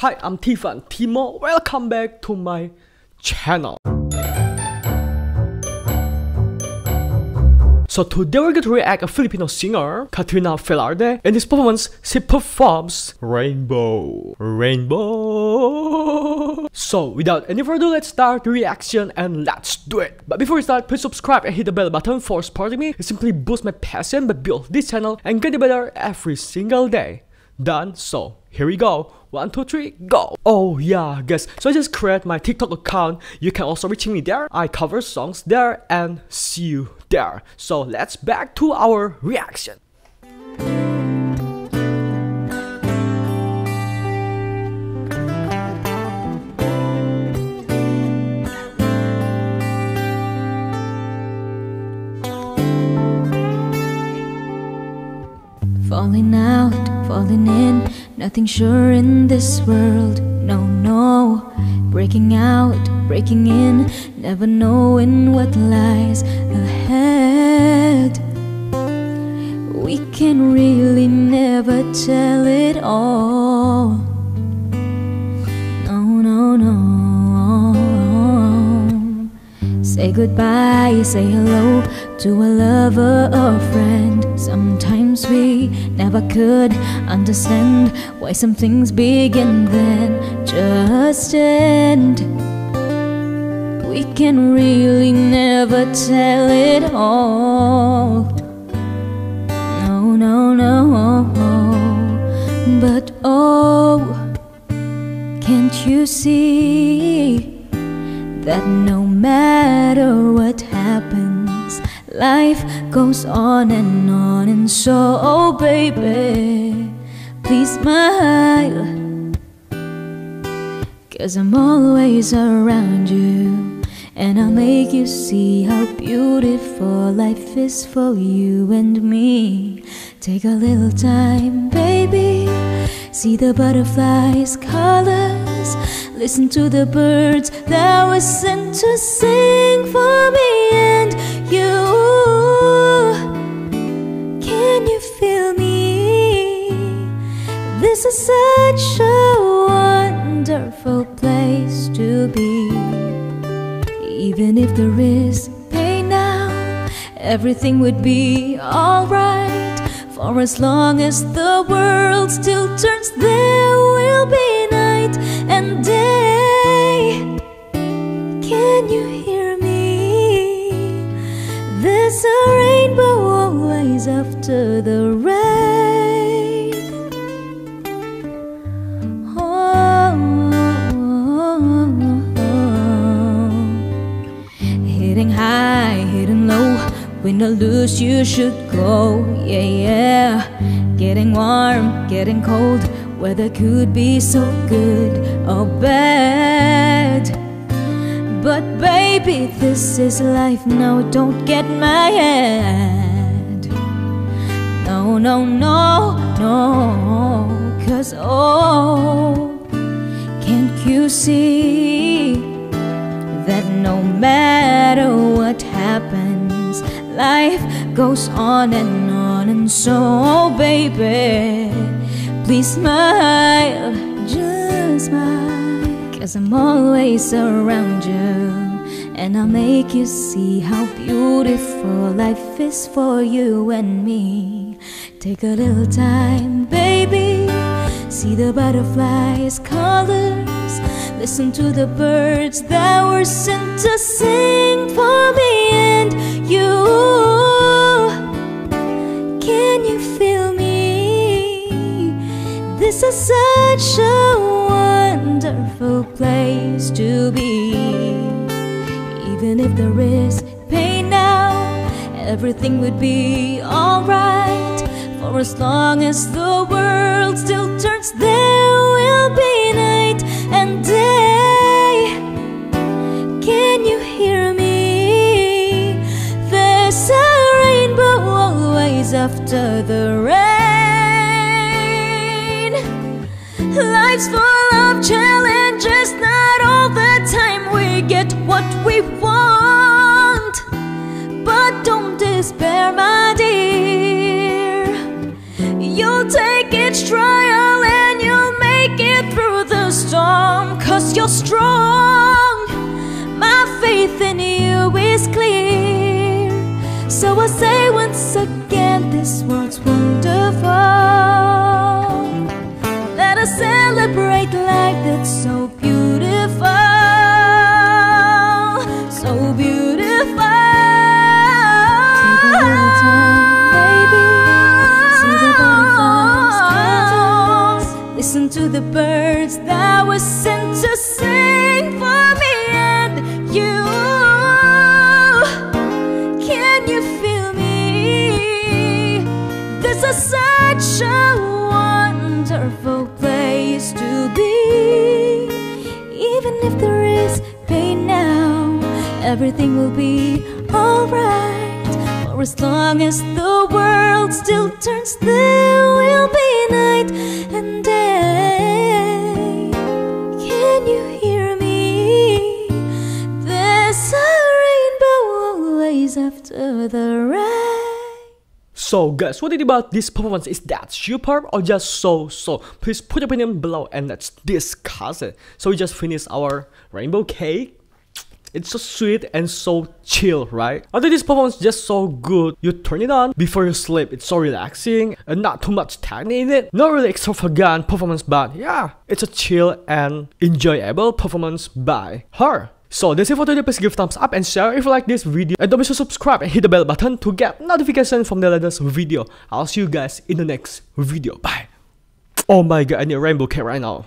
Hi, I'm Tivan Timo. Welcome back to my channel. So today we're going to react a Filipino singer, Katrina Velarde. In this performance, she performs Rainbow. Rainbow. So without any further ado, let's start the reaction and let's do it. But before we start, please subscribe and hit the bell button for supporting me. It simply boosts my passion but build this channel and get better every single day. Done. So here we go. One, two, three, go. Oh yeah, guys. So I just create my TikTok account. You can also reach me there. I cover songs there and see you there. So let's back to our reaction. Falling out, falling in, nothing sure in this world. No, no. Breaking out, breaking in, never knowing what lies ahead. We can really never tell it all. No, no, no. Say goodbye, say hello to a lover or friend. Sometimes we never could understand why some things begin then just end. We can really never tell it all. No, no, no. But oh, can't you see? that no matter what happens, life goes on and on. And so, oh baby, please smile. Cause I'm always around you. And I'll make you see how beautiful life is for you and me. Take a little time, baby. See the butterflies' colors. Listen to the birds that were sent to sing for me and Even if there is pain now, everything would be alright. For as long as the world still turns, there will be night and day. Can you hear me? There's a rainbow always after the Win or lose, you should go. Yeah, yeah. Getting warm, getting cold. Weather could be so good or bad. But baby, this is life now. Don't get my head. No, no, no, no. Cause oh, can't you see that no matter what happens, life goes on and on. And so, oh, baby, please smile, just smile. Cause I'm always around you. And I'll make you see how beautiful life is for you and me. Take a little time, baby. See the butterflies' colors. Listen to the birds that were sent to sing This is such a wonderful place to be. Even if there is pain now, everything would be alright. For as long as the world still turns, there will be night Life's full of challenges, not all the time we get what we want. But don't despair, my dear. You'll take each trial and you'll make it through the storm, cause you're strong. My faith in you is clear. So I say once again, if there is pain now, everything will be alright. For as long as the world still turns, there will be night So guys, what think about this performance? Is that superb or just so so? Please put your opinion below and let's discuss it. So we just finished our rainbow cake. It's so sweet and so chill, right? Think this performance is just so good. You turn it on before you sleep. It's so relaxing and not too much technique in it. Not really extravagant performance, but yeah, it's a chill and enjoyable performance by her. So that's it for today. Please give thumbs up and share if you like this video. And don't be sure to subscribe and hit the bell button to get notification from the latest video. I'll see you guys in the next video. Bye. Oh my god, I need a rainbow cat right now.